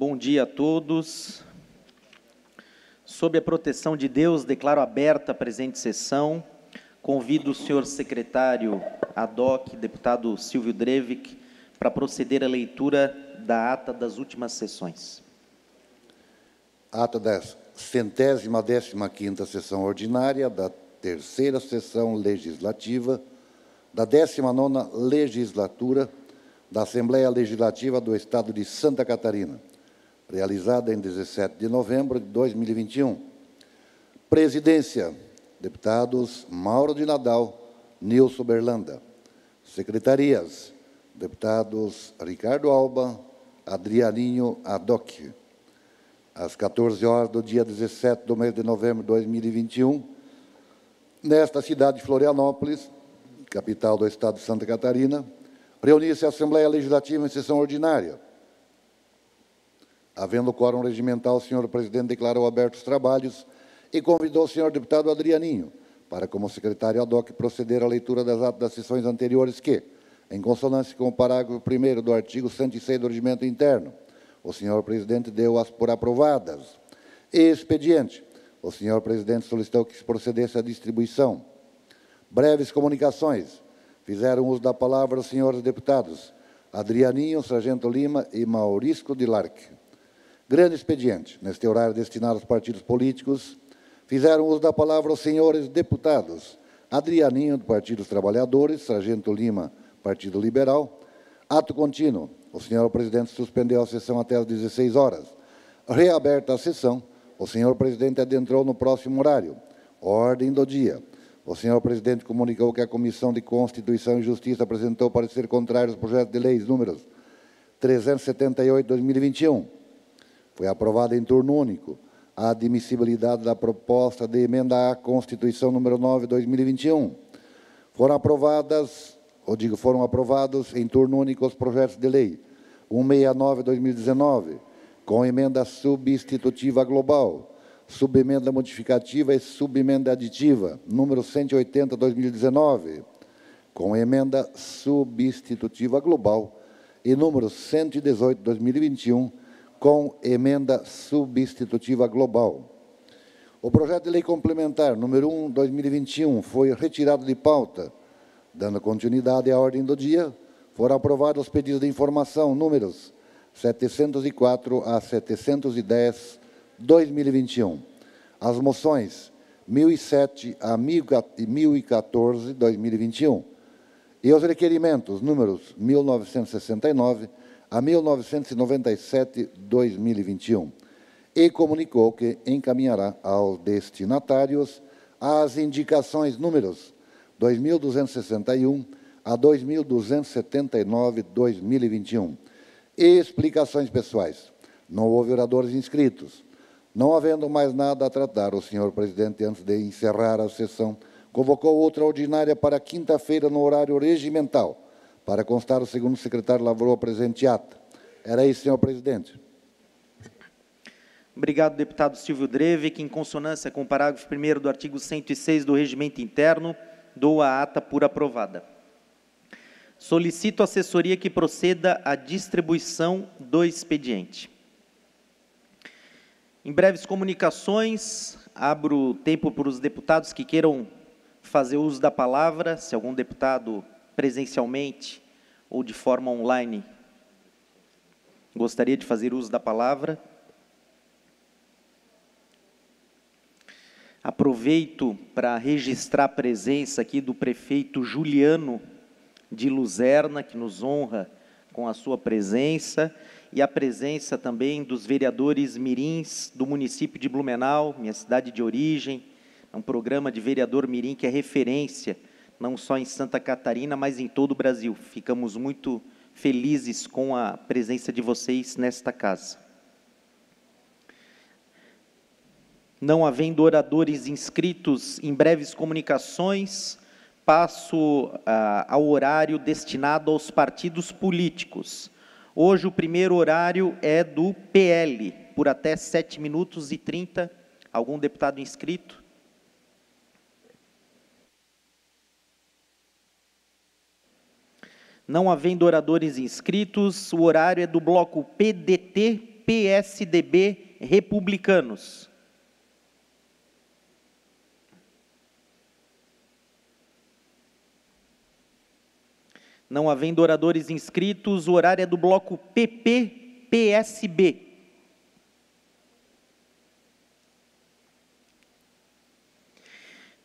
Bom dia a todos. Sob a proteção de Deus, declaro aberta a presente sessão. Convido o senhor secretário ADOC, deputado Silvio Drevic, para proceder à leitura da ata das últimas sessões. Ata da centésima décima quinta sessão ordinária da terceira sessão legislativa da 19ª legislatura da Assembleia Legislativa do Estado de Santa Catarina, realizada em 17 de novembro de 2021. Presidência, deputados Mauro de Nadal, Nilson Berlanda. Secretarias, deputados Ricardo Alba, Adrianinho Adoc. Às 14 horas do dia 17 do mês de novembro de 2021, nesta cidade de Florianópolis, capital do estado de Santa Catarina, reuniu-se a Assembleia Legislativa em sessão ordinária. Havendo quórum regimental, o senhor presidente declarou abertos os trabalhos e convidou o senhor deputado Adrianinho para, como secretário ad hoc, proceder à leitura das atas das sessões anteriores que, em consonância com o parágrafo 1 do artigo 106 do Regimento Interno, o senhor presidente deu-as por aprovadas. Expediente. O senhor presidente solicitou que se procedesse à distribuição Breves comunicações. Fizeram uso da palavra os senhores deputados Adrianinho, Sargento Lima e Maurício de Larque. Grande expediente. Neste horário destinado aos partidos políticos, fizeram uso da palavra os senhores deputados Adrianinho, do Partido dos Trabalhadores, Sargento Lima, Partido Liberal. Ato contínuo. O senhor presidente suspendeu a sessão até às 16 horas. Reaberta a sessão, o senhor presidente adentrou no próximo horário. Ordem do dia. O senhor presidente comunicou que a Comissão de Constituição e Justiça apresentou parecer contrário aos projetos de leis números 378-2021. Foi aprovada em turno único a admissibilidade da proposta de emenda à Constituição número 9-2021. Foram aprovadas, ou digo, foram aprovados em turno único os projetos de lei 169-2019, com emenda substitutiva global, subemenda modificativa e subemenda aditiva, número 180-2019, com emenda substitutiva global, e número 118-2021, com emenda substitutiva global. O projeto de lei complementar número 1, 2021, foi retirado de pauta, dando continuidade à ordem do dia, foram aprovados os pedidos de informação números 704 a 710, 2021. As moções 1007 a 1014, 2021. E os requerimentos números 1969 a 1997, 2021. E comunicou que encaminhará aos destinatários as indicações números 2261 a 2279, 2021. E explicações pessoais. Não houve oradores inscritos. Não havendo mais nada a tratar, o senhor presidente, antes de encerrar a sessão, convocou outra ordinária para quinta-feira no horário regimental. Para constar, o segundo secretário lavrou a presente ata. Era isso, senhor presidente. Obrigado, deputado Silvio Dreve, que, em consonância com o parágrafo 1 do artigo 106 do Regimento Interno, dou a ata por aprovada. Solicito assessoria que proceda à distribuição do expediente. Em breves comunicações, abro tempo para os deputados que queiram fazer uso da palavra, se algum deputado presencialmente ou de forma online gostaria de fazer uso da palavra. Aproveito para registrar a presença aqui do prefeito Juliano de Luzerna, que nos honra com a sua presença, e a presença também dos vereadores mirins do município de Blumenau, minha cidade de origem, é um programa de vereador mirim que é referência, não só em Santa Catarina, mas em todo o Brasil. Ficamos muito felizes com a presença de vocês nesta casa. Não havendo oradores inscritos em breves comunicações, passo ah, ao horário destinado aos partidos políticos. Hoje o primeiro horário é do PL, por até 7 minutos e 30. Algum deputado inscrito? Não havendo oradores inscritos, o horário é do bloco PDT, PSDB, Republicanos. Não havendo oradores inscritos, o horário é do bloco PP, PSB.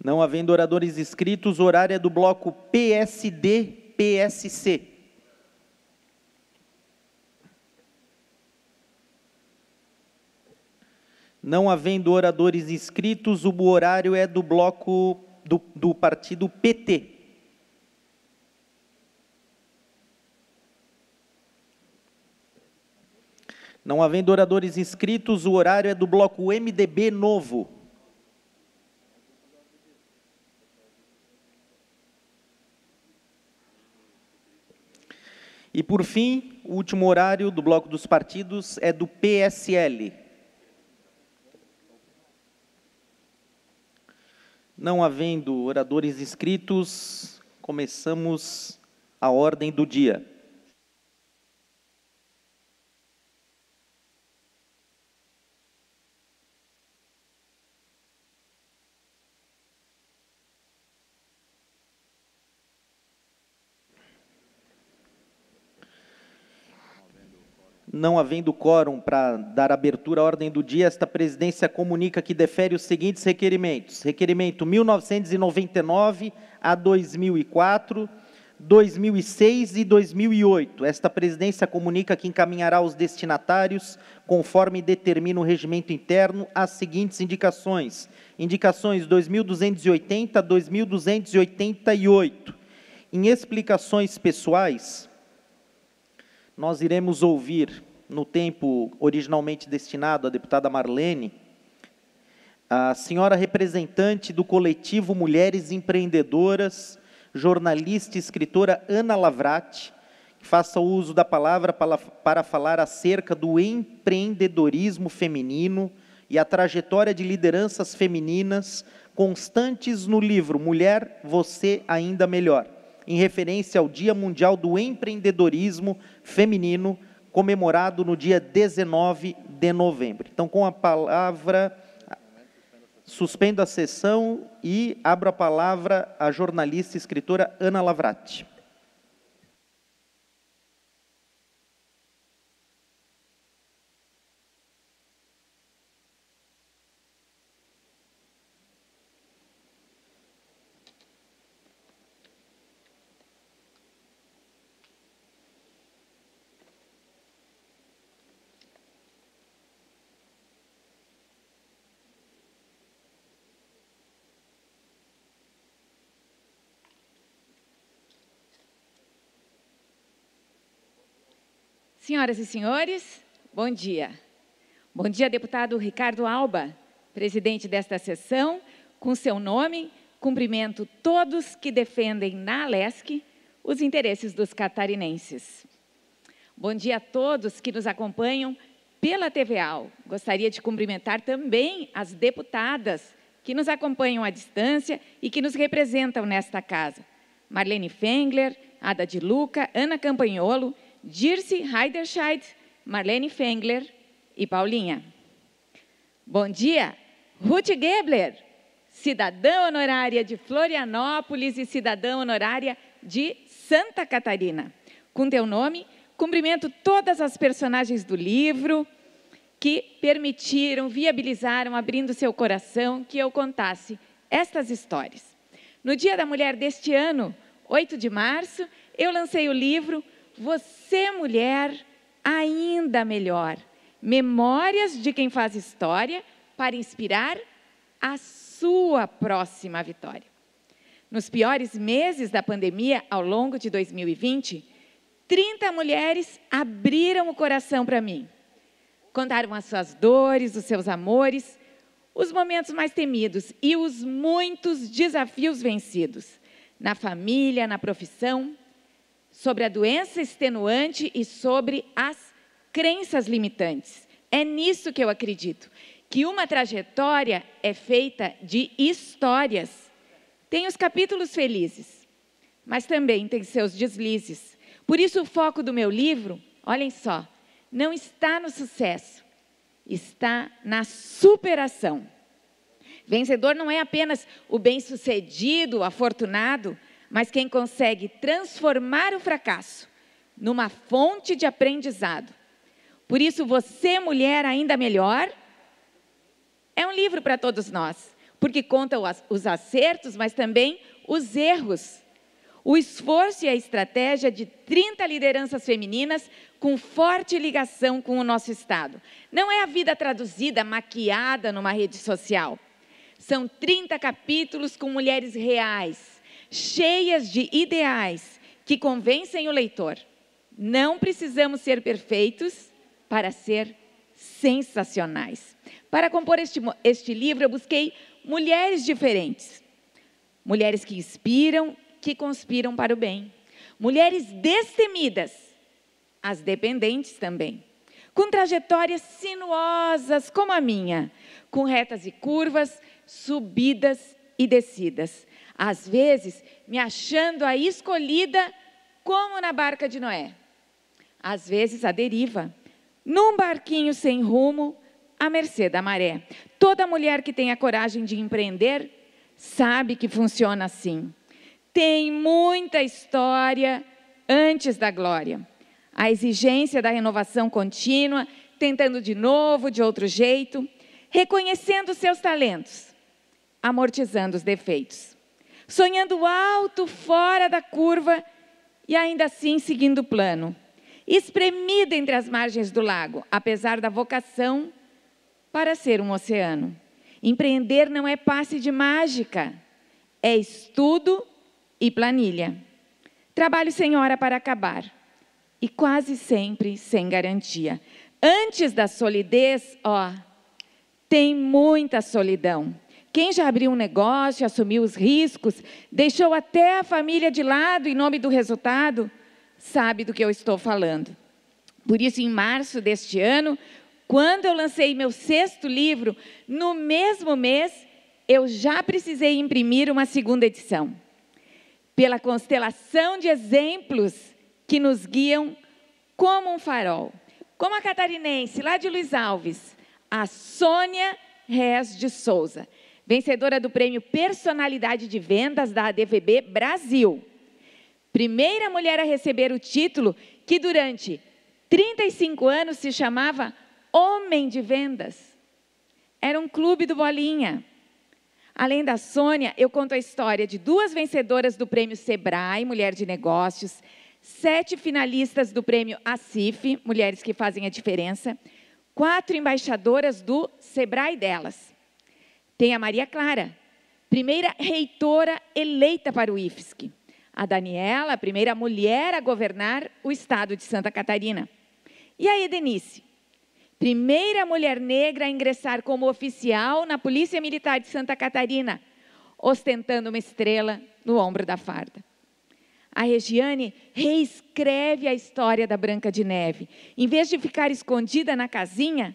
Não havendo oradores inscritos, o horário é do bloco PSD, PSC. Não havendo oradores inscritos, o horário é do bloco do, do partido PT. Não havendo oradores inscritos, o horário é do bloco MDB novo. E por fim, o último horário do bloco dos partidos é do PSL. Não havendo oradores inscritos, começamos a ordem do dia. Não havendo quórum para dar abertura à ordem do dia, esta presidência comunica que defere os seguintes requerimentos: requerimento 1999 a 2004, 2006 e 2008. Esta presidência comunica que encaminhará aos destinatários, conforme determina o regimento interno, as seguintes indicações: indicações 2280 a 2288. Em explicações pessoais, nós iremos ouvir, no tempo originalmente destinado à deputada Marlene, a senhora representante do coletivo Mulheres Empreendedoras, jornalista e escritora Ana Lavrati, que faça uso da palavra para, para falar acerca do empreendedorismo feminino e a trajetória de lideranças femininas constantes no livro Mulher, Você Ainda Melhor em referência ao Dia Mundial do Empreendedorismo Feminino, comemorado no dia 19 de novembro. Então, com a palavra, suspendo a sessão e abro a palavra à jornalista e escritora Ana Lavrati. Senhoras e senhores, bom dia. Bom dia, deputado Ricardo Alba, presidente desta sessão. Com seu nome, cumprimento todos que defendem na Alesc os interesses dos catarinenses. Bom dia a todos que nos acompanham pela TVAL. Gostaria de cumprimentar também as deputadas que nos acompanham à distância e que nos representam nesta casa. Marlene Fengler, Ada de Luca, Ana Campanholo Dirce Heiderscheid, Marlene Fengler e Paulinha. Bom dia, Ruth Gebler, cidadã honorária de Florianópolis e cidadã honorária de Santa Catarina. Com teu nome, cumprimento todas as personagens do livro que permitiram, viabilizaram, abrindo seu coração, que eu contasse estas histórias. No Dia da Mulher deste ano, 8 de março, eu lancei o livro você, mulher, ainda melhor. Memórias de quem faz história para inspirar a sua próxima vitória. Nos piores meses da pandemia, ao longo de 2020, 30 mulheres abriram o coração para mim. Contaram as suas dores, os seus amores, os momentos mais temidos e os muitos desafios vencidos na família, na profissão, sobre a doença extenuante e sobre as crenças limitantes. É nisso que eu acredito, que uma trajetória é feita de histórias. Tem os capítulos felizes, mas também tem seus deslizes. Por isso o foco do meu livro, olhem só, não está no sucesso, está na superação. Vencedor não é apenas o bem-sucedido, o afortunado, mas quem consegue transformar o fracasso numa fonte de aprendizado. Por isso, você, mulher, ainda melhor, é um livro para todos nós, porque conta os acertos, mas também os erros. O esforço e a estratégia de 30 lideranças femininas com forte ligação com o nosso Estado. Não é a vida traduzida, maquiada numa rede social. São 30 capítulos com mulheres reais, cheias de ideais que convencem o leitor. Não precisamos ser perfeitos para ser sensacionais. Para compor este, este livro, eu busquei mulheres diferentes. Mulheres que inspiram, que conspiram para o bem. Mulheres destemidas, as dependentes também. Com trajetórias sinuosas como a minha, com retas e curvas, subidas e descidas. Às vezes, me achando a escolhida, como na barca de Noé. Às vezes, a deriva, num barquinho sem rumo, à mercê da maré. Toda mulher que tem a coragem de empreender sabe que funciona assim. Tem muita história antes da glória. A exigência da renovação contínua, tentando de novo, de outro jeito, reconhecendo seus talentos, amortizando os defeitos, sonhando alto fora da curva e ainda assim seguindo o plano, espremida entre as margens do lago, apesar da vocação para ser um oceano. Empreender não é passe de mágica, é estudo e planilha. Trabalho sem hora para acabar e quase sempre sem garantia. Antes da solidez, ó, tem muita solidão. Quem já abriu um negócio, assumiu os riscos, deixou até a família de lado em nome do resultado, sabe do que eu estou falando. Por isso, em março deste ano, quando eu lancei meu sexto livro, no mesmo mês, eu já precisei imprimir uma segunda edição. Pela constelação de exemplos que nos guiam como um farol. Como a catarinense lá de Luiz Alves, a Sônia Rez de Souza vencedora do prêmio Personalidade de Vendas da ADVB Brasil. Primeira mulher a receber o título que durante 35 anos se chamava Homem de Vendas. Era um clube do Bolinha. Além da Sônia, eu conto a história de duas vencedoras do prêmio Sebrae, Mulher de Negócios, sete finalistas do prêmio ACIF, Mulheres que Fazem a Diferença, quatro embaixadoras do Sebrae delas. Tem a Maria Clara, primeira reitora eleita para o IFSC. A Daniela, a primeira mulher a governar o estado de Santa Catarina. E a Edenice, primeira mulher negra a ingressar como oficial na Polícia Militar de Santa Catarina, ostentando uma estrela no ombro da farda. A Regiane reescreve a história da Branca de Neve. Em vez de ficar escondida na casinha,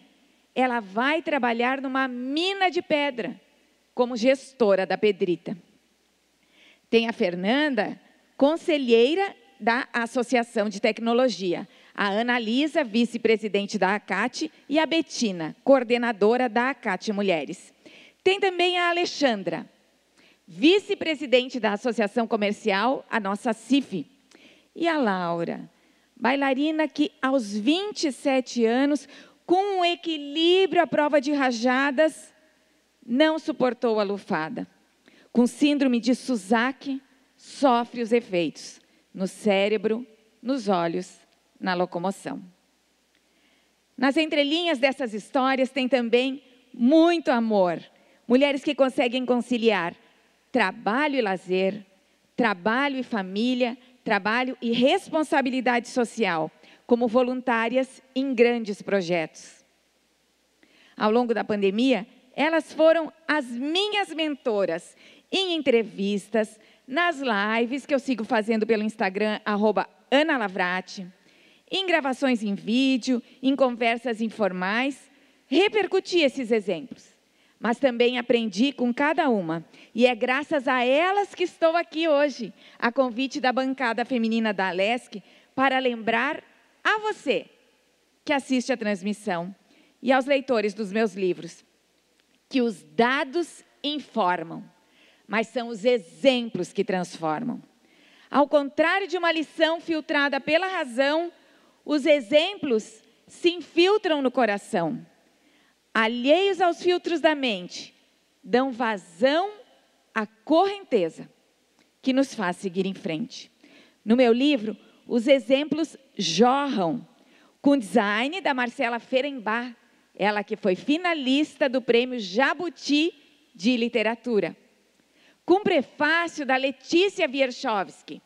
ela vai trabalhar numa mina de pedra, como gestora da Pedrita. Tem a Fernanda, conselheira da Associação de Tecnologia, a Ana Lisa, vice-presidente da ACAT, e a Betina, coordenadora da ACAT Mulheres. Tem também a Alexandra, vice-presidente da Associação Comercial, a nossa CIF. E a Laura, bailarina que aos 27 anos com um equilíbrio à prova de rajadas, não suportou a lufada. Com síndrome de Suzaki, sofre os efeitos no cérebro, nos olhos, na locomoção. Nas entrelinhas dessas histórias tem também muito amor. Mulheres que conseguem conciliar trabalho e lazer, trabalho e família, trabalho e responsabilidade social como voluntárias em grandes projetos. Ao longo da pandemia, elas foram as minhas mentoras em entrevistas, nas lives que eu sigo fazendo pelo Instagram, arroba Ana Lavrati, em gravações em vídeo, em conversas informais, repercuti esses exemplos. Mas também aprendi com cada uma. E é graças a elas que estou aqui hoje, a convite da bancada feminina da Alesc, para lembrar a você que assiste a transmissão e aos leitores dos meus livros, que os dados informam, mas são os exemplos que transformam. Ao contrário de uma lição filtrada pela razão, os exemplos se infiltram no coração. Alheios aos filtros da mente, dão vazão à correnteza que nos faz seguir em frente. No meu livro, os exemplos jorram, com design da Marcela Ferenbach, ela que foi finalista do prêmio Jabuti de Literatura. Com prefácio da Letícia Wierchowski,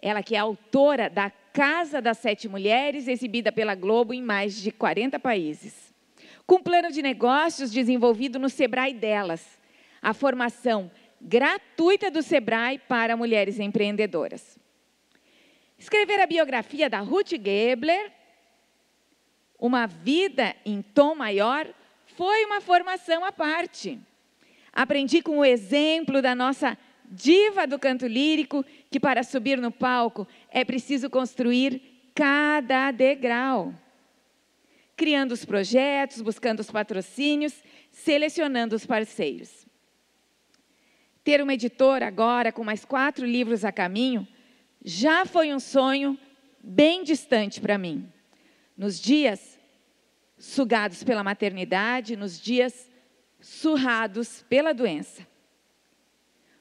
ela que é autora da Casa das Sete Mulheres, exibida pela Globo em mais de 40 países. Com plano de negócios desenvolvido no Sebrae delas, a formação gratuita do Sebrae para mulheres empreendedoras. Escrever a biografia da Ruth Gebler, Uma Vida em Tom Maior, foi uma formação à parte. Aprendi com o exemplo da nossa diva do canto lírico que para subir no palco é preciso construir cada degrau. Criando os projetos, buscando os patrocínios, selecionando os parceiros. Ter uma editora agora com mais quatro livros a caminho já foi um sonho bem distante para mim. Nos dias sugados pela maternidade, nos dias surrados pela doença.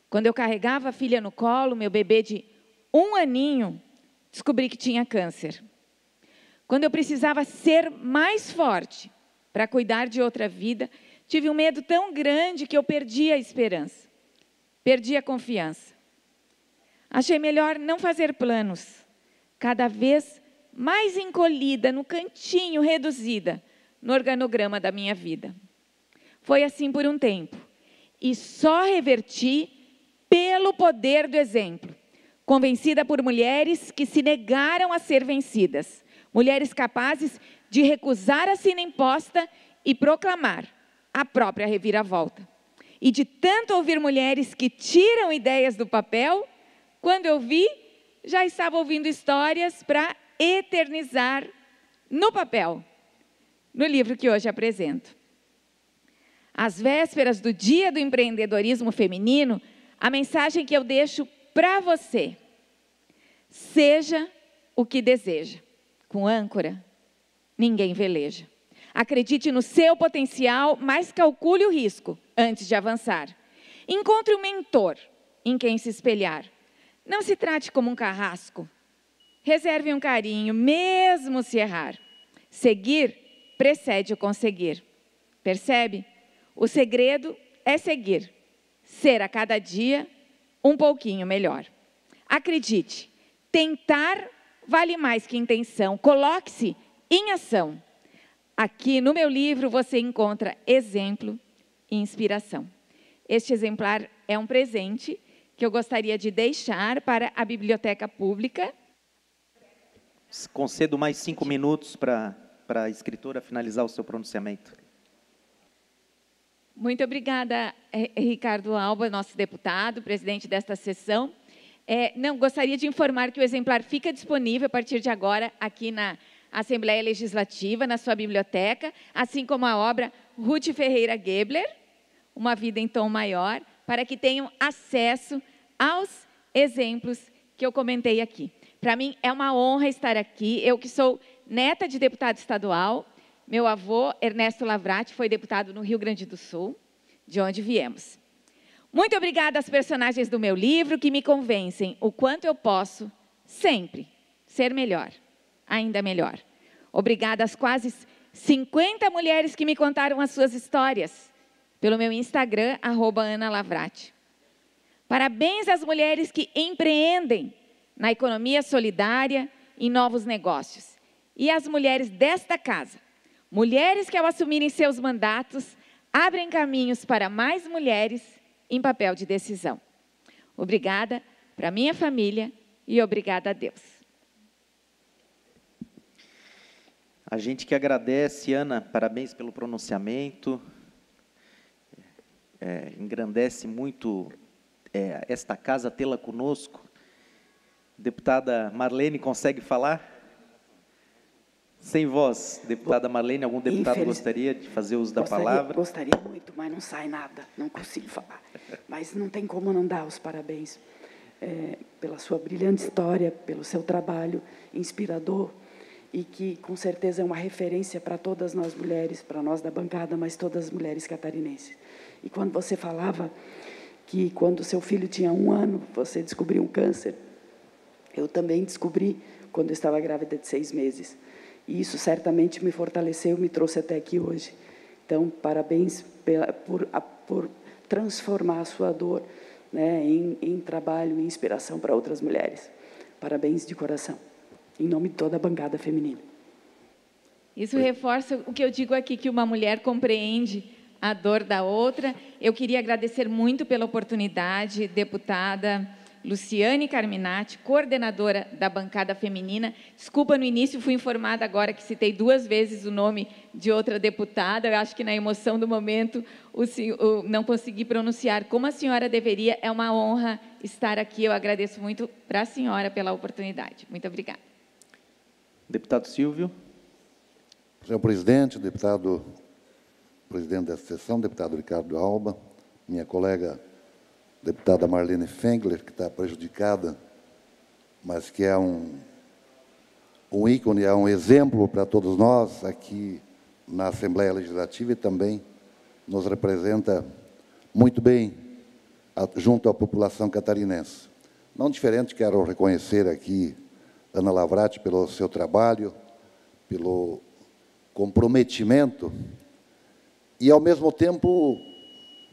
Quando eu carregava a filha no colo, meu bebê de um aninho, descobri que tinha câncer. Quando eu precisava ser mais forte para cuidar de outra vida, tive um medo tão grande que eu perdi a esperança, perdi a confiança. Achei melhor não fazer planos, cada vez mais encolhida, no cantinho, reduzida, no organograma da minha vida. Foi assim por um tempo. E só reverti pelo poder do exemplo, convencida por mulheres que se negaram a ser vencidas, mulheres capazes de recusar a sina imposta e proclamar a própria reviravolta. E de tanto ouvir mulheres que tiram ideias do papel, quando eu vi, já estava ouvindo histórias para eternizar no papel, no livro que hoje apresento. Às vésperas do Dia do Empreendedorismo Feminino, a mensagem que eu deixo para você: seja o que deseja. Com âncora, ninguém veleja. Acredite no seu potencial, mas calcule o risco antes de avançar. Encontre um mentor em quem se espelhar. Não se trate como um carrasco. Reserve um carinho, mesmo se errar. Seguir precede o conseguir. Percebe? O segredo é seguir, ser a cada dia um pouquinho melhor. Acredite, tentar vale mais que intenção. Coloque-se em ação. Aqui no meu livro você encontra exemplo e inspiração. Este exemplar é um presente que eu gostaria de deixar para a biblioteca pública. Concedo mais cinco minutos para a escritora finalizar o seu pronunciamento. Muito obrigada, eh, Ricardo Alba, nosso deputado, presidente desta sessão. É, não, gostaria de informar que o exemplar fica disponível a partir de agora aqui na Assembleia Legislativa, na sua biblioteca, assim como a obra Ruth Ferreira Gebler, Uma Vida em Tom Maior, para que tenham acesso aos exemplos que eu comentei aqui. Para mim é uma honra estar aqui. Eu que sou neta de deputado estadual, meu avô, Ernesto Lavrati, foi deputado no Rio Grande do Sul, de onde viemos. Muito obrigada às personagens do meu livro que me convencem o quanto eu posso, sempre, ser melhor, ainda melhor. Obrigada às quase 50 mulheres que me contaram as suas histórias pelo meu Instagram, arroba Ana Lavrati. Parabéns às mulheres que empreendem na economia solidária, em novos negócios. E às mulheres desta casa, mulheres que ao assumirem seus mandatos, abrem caminhos para mais mulheres em papel de decisão. Obrigada para minha família e obrigada a Deus. A gente que agradece, Ana, parabéns pelo pronunciamento. É, engrandece muito é, esta casa tê-la conosco. Deputada Marlene, consegue falar? Sem voz, deputada Marlene, algum deputado Infeliz... gostaria de fazer uso da gostaria, palavra? Gostaria muito, mas não sai nada, não consigo falar. Mas não tem como não dar os parabéns é, pela sua brilhante história, pelo seu trabalho inspirador e que com certeza é uma referência para todas nós mulheres, para nós da bancada, mas todas as mulheres catarinenses. E quando você falava que quando seu filho tinha um ano você descobriu um câncer, eu também descobri quando eu estava grávida de seis meses. E isso certamente me fortaleceu, me trouxe até aqui hoje. Então, parabéns pela, por, a, por transformar a sua dor né, em, em trabalho e inspiração para outras mulheres. Parabéns de coração, em nome de toda a bancada feminina. Isso reforça o que eu digo aqui, que uma mulher compreende a dor da outra. Eu queria agradecer muito pela oportunidade, deputada Luciane Carminati, coordenadora da bancada feminina. Desculpa, no início fui informada agora que citei duas vezes o nome de outra deputada. Eu acho que na emoção do momento o, o, não consegui pronunciar como a senhora deveria. É uma honra estar aqui. Eu agradeço muito para a senhora pela oportunidade. Muito obrigada. Deputado Silvio. Senhor presidente, deputado presidente desta sessão, deputado Ricardo Alba, minha colega deputada Marlene Fengler, que está prejudicada, mas que é um, um ícone, é um exemplo para todos nós aqui na Assembleia Legislativa e também nos representa muito bem junto à população catarinense. Não diferente, quero reconhecer aqui Ana Lavrati pelo seu trabalho, pelo comprometimento e, ao mesmo tempo,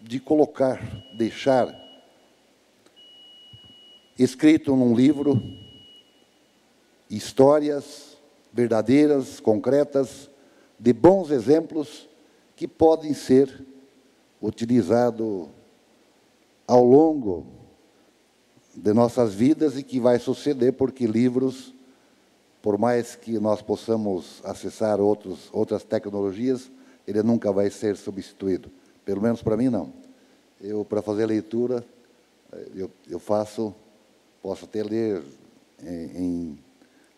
de colocar, deixar escrito num livro, histórias verdadeiras, concretas, de bons exemplos que podem ser utilizados ao longo de nossas vidas e que vai suceder porque livros, por mais que nós possamos acessar outros, outras tecnologias, ele nunca vai ser substituído. Pelo menos para mim, não. Eu, para fazer leitura, eu, eu faço Posso até ler em, em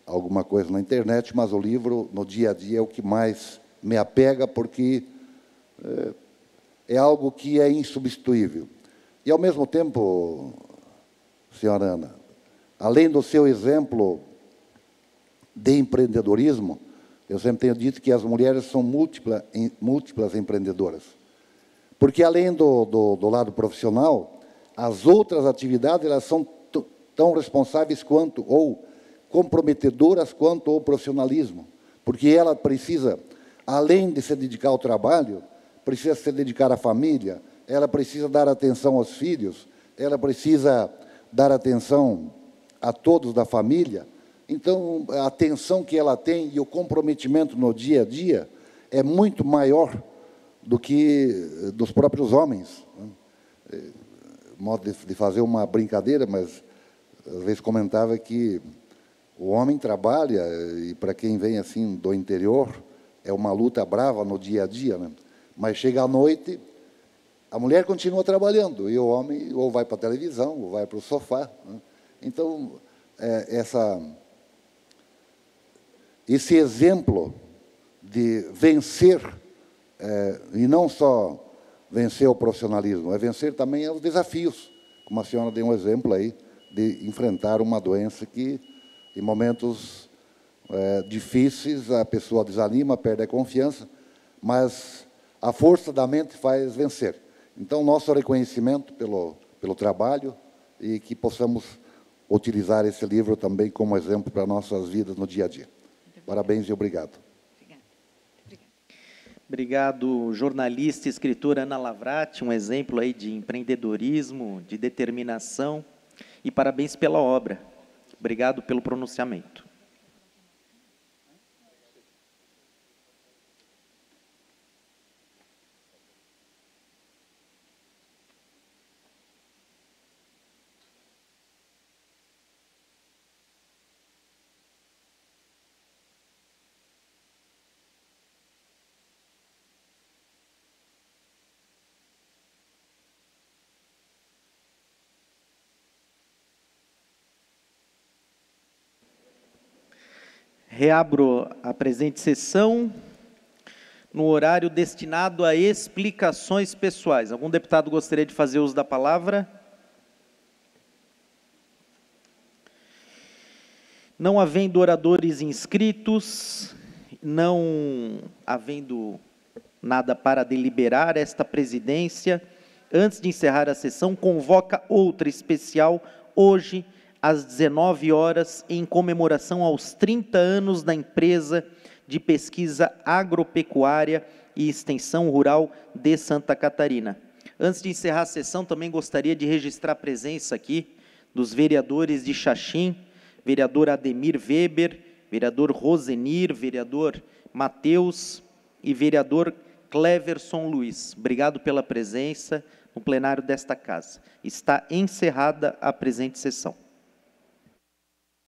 alguma coisa na internet, mas o livro, no dia a dia, é o que mais me apega, porque é, é algo que é insubstituível. E, ao mesmo tempo, senhora Ana, além do seu exemplo de empreendedorismo, eu sempre tenho dito que as mulheres são múltipla, múltiplas empreendedoras. Porque, além do, do, do lado profissional, as outras atividades elas são tão responsáveis quanto, ou comprometedoras quanto o profissionalismo, porque ela precisa, além de se dedicar ao trabalho, precisa se dedicar à família, ela precisa dar atenção aos filhos, ela precisa dar atenção a todos da família. Então, a atenção que ela tem e o comprometimento no dia a dia é muito maior do que dos próprios homens. Né? É, modo de fazer uma brincadeira, mas às vezes comentava que o homem trabalha, e para quem vem assim do interior, é uma luta brava no dia a dia, né? mas chega à noite, a mulher continua trabalhando, e o homem ou vai para a televisão, ou vai para o sofá. Né? Então, é, essa, esse exemplo de vencer, é, e não só vencer o profissionalismo, é vencer também os desafios, como a senhora deu um exemplo aí, de enfrentar uma doença que, em momentos é, difíceis, a pessoa desanima, perde a confiança, mas a força da mente faz vencer. Então, nosso reconhecimento pelo, pelo trabalho e que possamos utilizar esse livro também como exemplo para nossas vidas no dia a dia. Parabéns e obrigado. Obrigado, jornalista e escritora Ana Lavrati, um exemplo aí de empreendedorismo, de determinação e parabéns pela obra. Obrigado pelo pronunciamento. Reabro a presente sessão no horário destinado a explicações pessoais. Algum deputado gostaria de fazer uso da palavra? Não havendo oradores inscritos, não havendo nada para deliberar, esta presidência, antes de encerrar a sessão, convoca outra especial hoje às 19 horas em comemoração aos 30 anos da empresa de pesquisa agropecuária e extensão rural de Santa Catarina. Antes de encerrar a sessão, também gostaria de registrar a presença aqui dos vereadores de Xaxim, vereador Ademir Weber, vereador Rosenir, vereador Matheus e vereador Cleverson Luiz. Obrigado pela presença no plenário desta casa. Está encerrada a presente sessão.